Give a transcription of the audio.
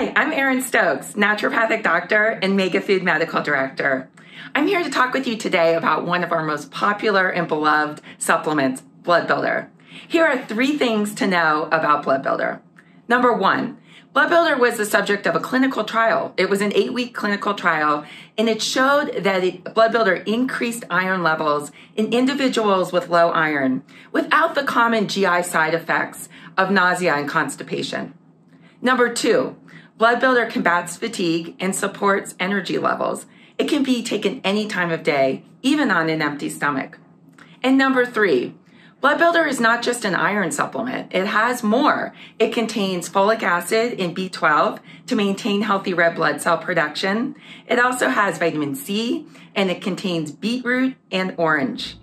Hi, I'm Erin Stokes, naturopathic doctor and MegaFood Medical Director. I'm here to talk with you today about one of our most popular and beloved supplements, Blood Builder. Here are three things to know about Blood Builder. Number one, Blood Builder was the subject of a clinical trial. It was an eight week clinical trial, and it showed that it, Blood Builder increased iron levels in individuals with low iron without the common GI side effects of nausea and constipation. Number two, Blood Builder combats fatigue and supports energy levels. It can be taken any time of day, even on an empty stomach. And number three, Blood Builder is not just an iron supplement. It has more. It contains folic acid and B12 to maintain healthy red blood cell production. It also has vitamin C and it contains beetroot and orange.